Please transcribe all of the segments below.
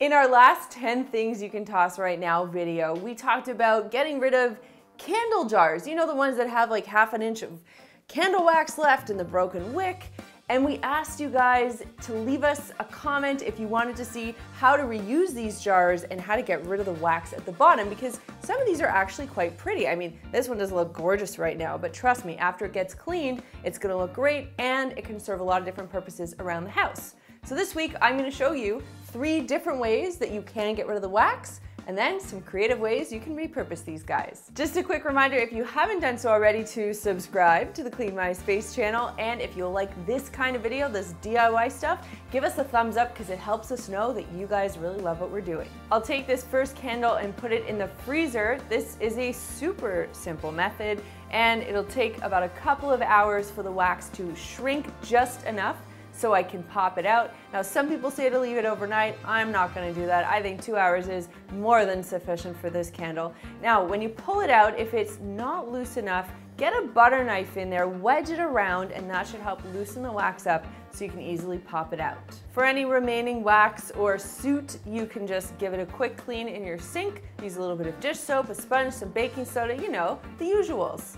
In our last 10 things you can toss right now video, we talked about getting rid of candle jars. You know, the ones that have like half an inch of candle wax left in the broken wick. And we asked you guys to leave us a comment if you wanted to see how to reuse these jars and how to get rid of the wax at the bottom because some of these are actually quite pretty. I mean, this one doesn't look gorgeous right now, but trust me, after it gets cleaned, it's gonna look great and it can serve a lot of different purposes around the house. So this week, I'm gonna show you three different ways that you can get rid of the wax and then some creative ways you can repurpose these guys. Just a quick reminder, if you haven't done so already, to subscribe to the Clean My Space channel, and if you like this kind of video, this DIY stuff, give us a thumbs up because it helps us know that you guys really love what we're doing. I'll take this first candle and put it in the freezer. This is a super simple method, and it'll take about a couple of hours for the wax to shrink just enough so I can pop it out. Now some people say to leave it overnight. I'm not gonna do that. I think two hours is more than sufficient for this candle. Now when you pull it out, if it's not loose enough, get a butter knife in there, wedge it around, and that should help loosen the wax up so you can easily pop it out. For any remaining wax or soot, you can just give it a quick clean in your sink. Use a little bit of dish soap, a sponge, some baking soda, you know, the usuals.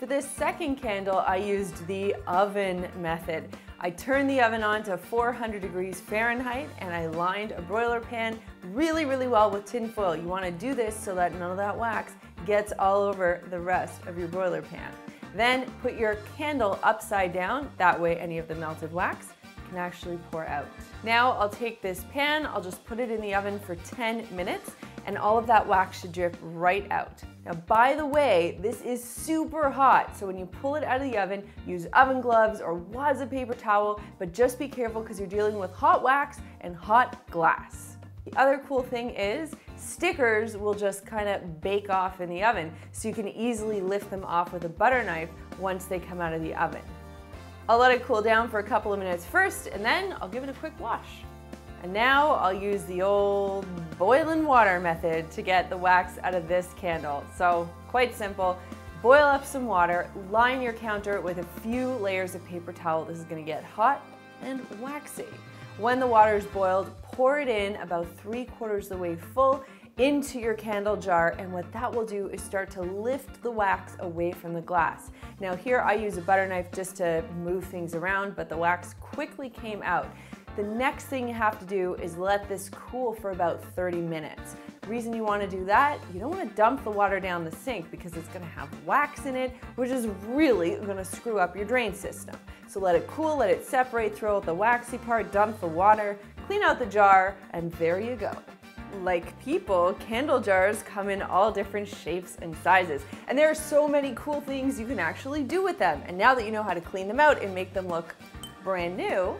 For this second candle, I used the oven method. I turned the oven on to 400 degrees Fahrenheit and I lined a broiler pan really, really well with tin foil. You wanna do this so that none of that wax gets all over the rest of your broiler pan. Then put your candle upside down, that way any of the melted wax can actually pour out. Now I'll take this pan, I'll just put it in the oven for 10 minutes and all of that wax should drip right out. Now, by the way, this is super hot, so when you pull it out of the oven, use oven gloves or wads of paper towel, but just be careful because you're dealing with hot wax and hot glass. The other cool thing is stickers will just kind of bake off in the oven, so you can easily lift them off with a butter knife once they come out of the oven. I'll let it cool down for a couple of minutes first, and then I'll give it a quick wash. And now I'll use the old boiling water method to get the wax out of this candle. So quite simple. Boil up some water, line your counter with a few layers of paper towel. This is gonna get hot and waxy. When the water is boiled, pour it in about three quarters of the way full into your candle jar and what that will do is start to lift the wax away from the glass. Now here I use a butter knife just to move things around but the wax quickly came out. The next thing you have to do is let this cool for about 30 minutes. Reason you want to do that, you don't want to dump the water down the sink because it's going to have wax in it, which is really going to screw up your drain system. So let it cool, let it separate, throw out the waxy part, dump the water, clean out the jar, and there you go like people, candle jars come in all different shapes and sizes. And there are so many cool things you can actually do with them. And now that you know how to clean them out and make them look brand new,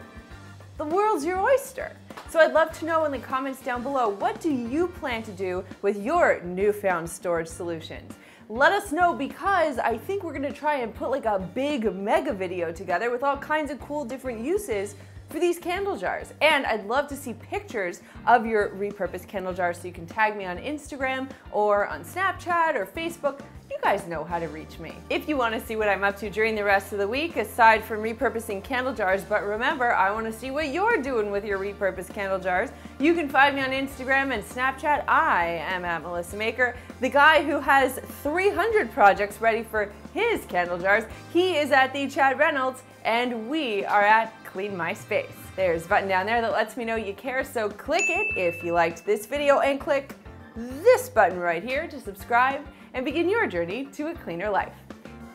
the world's your oyster. So I'd love to know in the comments down below, what do you plan to do with your newfound storage solutions? Let us know because I think we're gonna try and put like a big mega video together with all kinds of cool different uses for these candle jars. And I'd love to see pictures of your repurposed candle jars so you can tag me on Instagram or on Snapchat or Facebook guys know how to reach me. If you want to see what I'm up to during the rest of the week, aside from repurposing candle jars, but remember, I want to see what you're doing with your repurposed candle jars, you can find me on Instagram and Snapchat. I am at Melissa Maker, the guy who has 300 projects ready for his candle jars. He is at the Chad Reynolds, and we are at Clean My Space. There's a button down there that lets me know you care, so click it if you liked this video and click this button right here to subscribe and begin your journey to a cleaner life.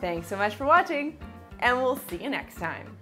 Thanks so much for watching, and we'll see you next time.